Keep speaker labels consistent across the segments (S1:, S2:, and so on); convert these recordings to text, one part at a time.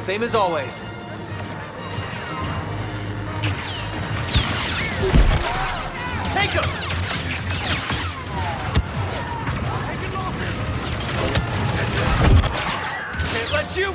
S1: Same as always. Take him! Can't let you!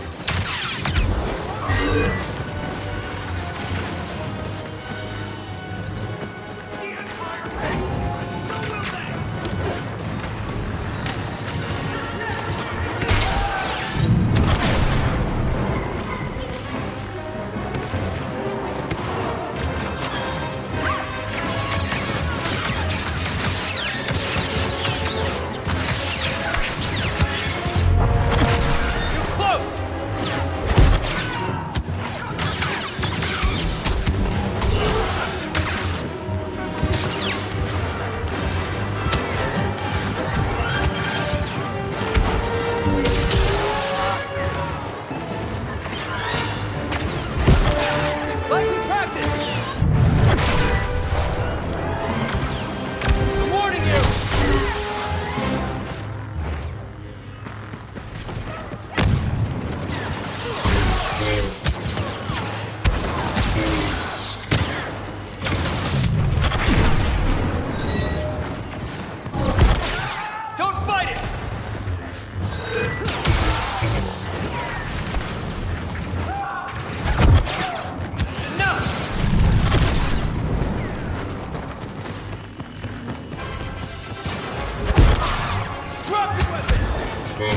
S1: Don't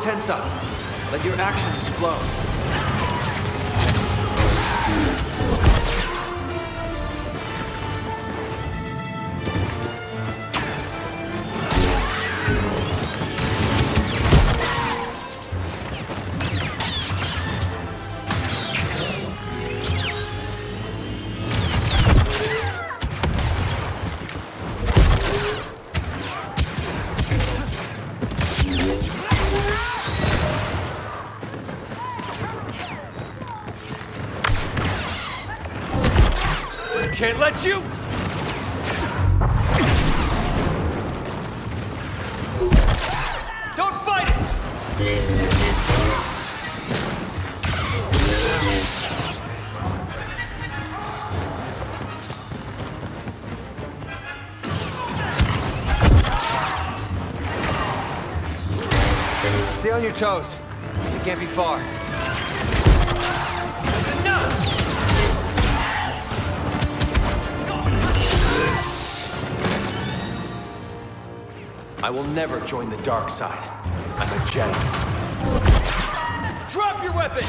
S1: tense up. Let your actions flow. Can't you! Don't fight it! Stay on your toes. You can't be far. I will never join the dark side. I'm a Jedi. Drop your weapon!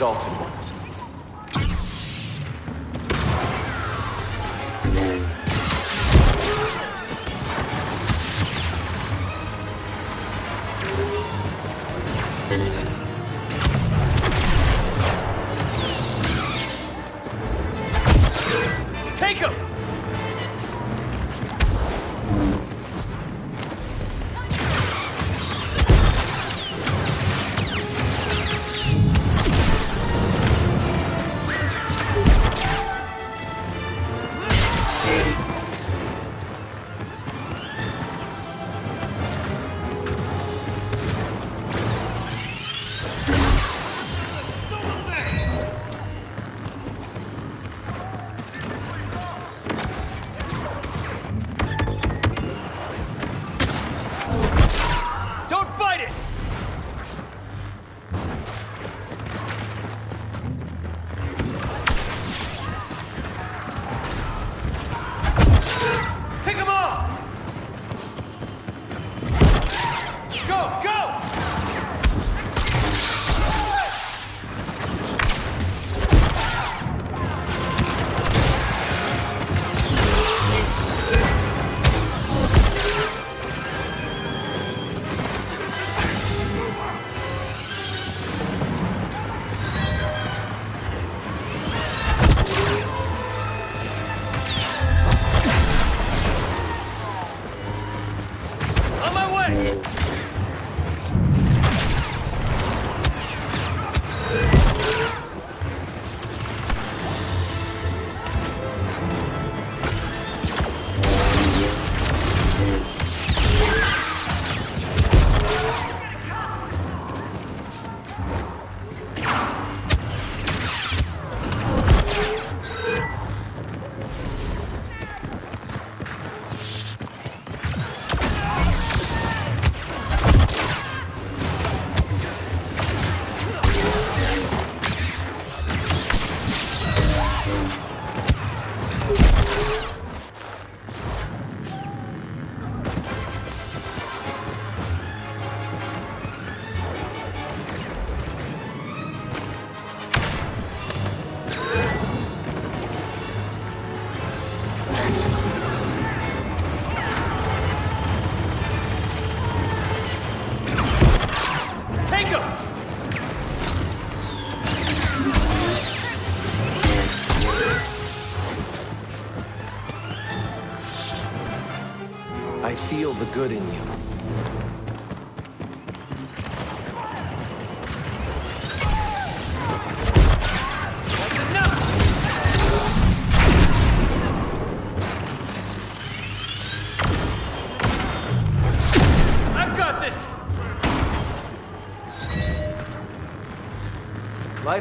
S1: Exalted ones. go!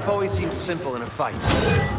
S1: always seems simple in a fight.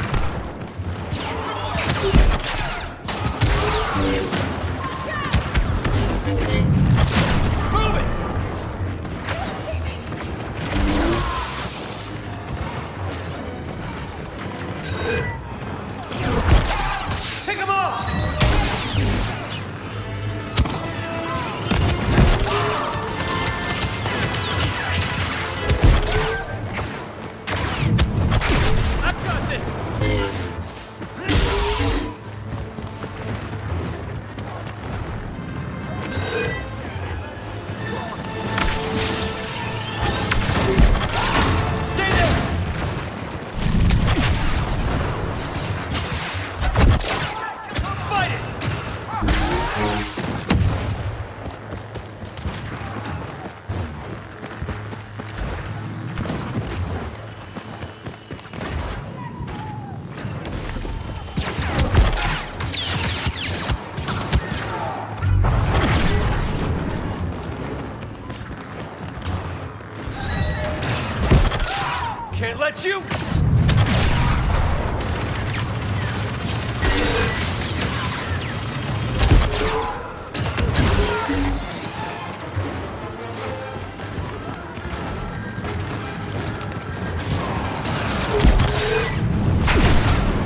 S1: let you...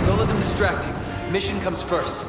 S1: Don't let them distract you. Mission comes first.